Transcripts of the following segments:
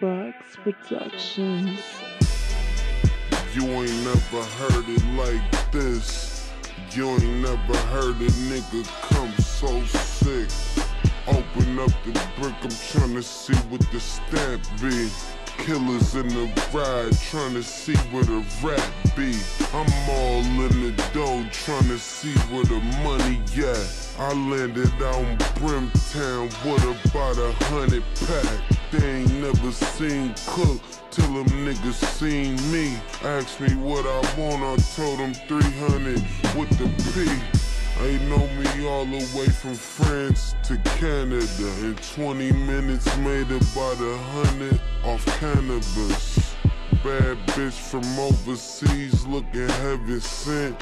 Box Productions. You ain't never heard it like this. You ain't never heard a nigga come so sick. Open up the brick, I'm tryna see what the stamp be. Killers in the ride, tryna see where the rap be. I'm all in the dough, tryna see where the money at. I landed out in Brimtown what about a hundred pack. They ain't never seen Cook till them niggas seen me. Asked me what I want, I told them 300 with the P. They know me all the way from France to Canada. In 20 minutes, made about a hundred off cannabis. Bad bitch from overseas looking heaven sent.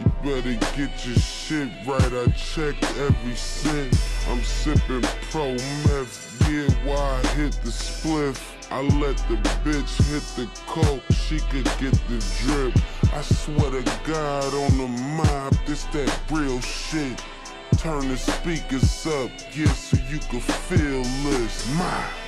You better get your shit right, I checked every cent. I'm sipping pro meth, yeah, why I hit the spliff. I let the bitch hit the coke, she could get the drip. I swear to God on the mob, this that real shit. Turn the speakers up, yeah, so you can feel this. My.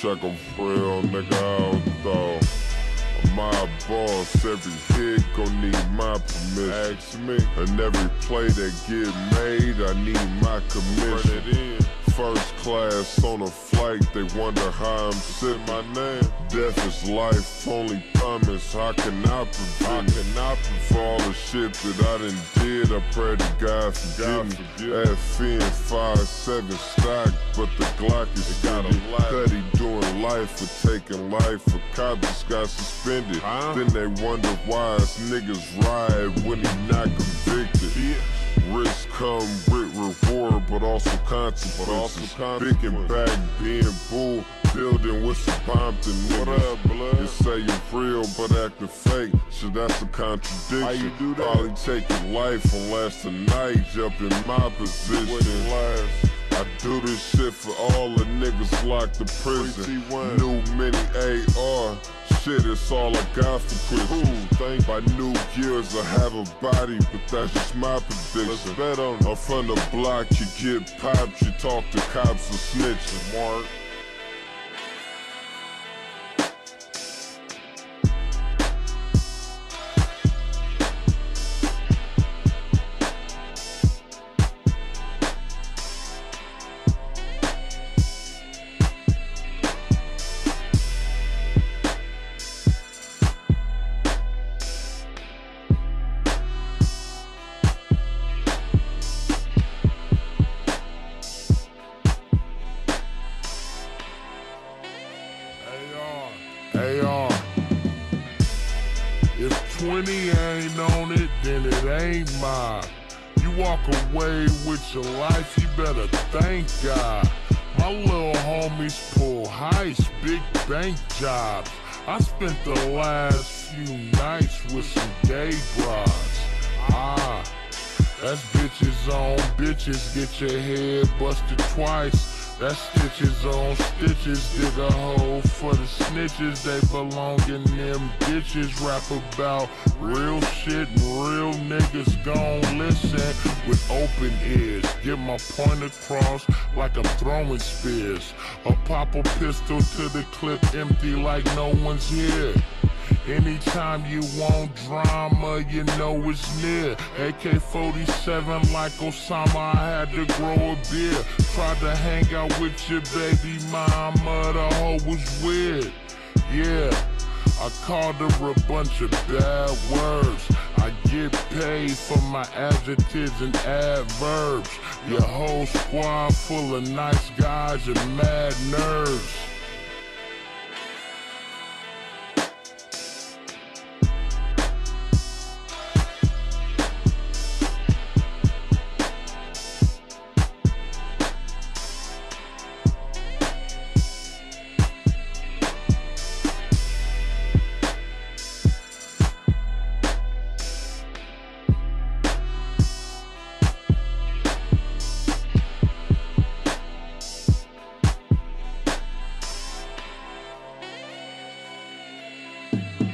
Check for real, nigga, out though. My boss, every hit gon' need my permission. Ask me. And every play that get made, I need my commission. First class on a flight, they wonder how I'm sitting my name. Death is life, only promise. I prevent How can I prevent for all the shit that I done did? I pray to God forgive me. FN 5-7 stock, but the Glock is got a Petty doing life for taking life. A cop just got suspended. Then they wonder why us niggas ride when he not convicted. Risk come reward, but also consequences. But also Big and back, being bull, building with some Bompton niggas. You say you real, but acting fake. So that's a contradiction. How you do that? Probably taking life last tonight, up in my position. I do this shit for all the niggas locked in prison. New mini AR. Shit, it's all I got for Christmas. Think by New Year's I have a body, but that's just my prediction. bet on I'm from the block, you get popped, you talk to cops or snitching. Mark. 20 ain't on it, then it ain't mine. You walk away with your life, you better thank God. My little homies pull heists, big bank jobs. I spent the last few nights with some gay broads. Ah, that's bitches on bitches, get your head busted twice. That stitches on stitches, dig a hole for the snitches. They belong in them ditches. Rap about real shit and real niggas gon' listen with open ears. Get my point across like I'm throwing spears. A pop a pistol to the clip empty like no one's here. Anytime you want drama, you know it's near. AK-47 like Osama, I had to grow a beard. Tried to hang out with your baby mama, the hoe was weird. Yeah, I called her a bunch of bad words. I get paid for my adjectives and adverbs. Your whole squad full of nice guys and mad nerves. Bye.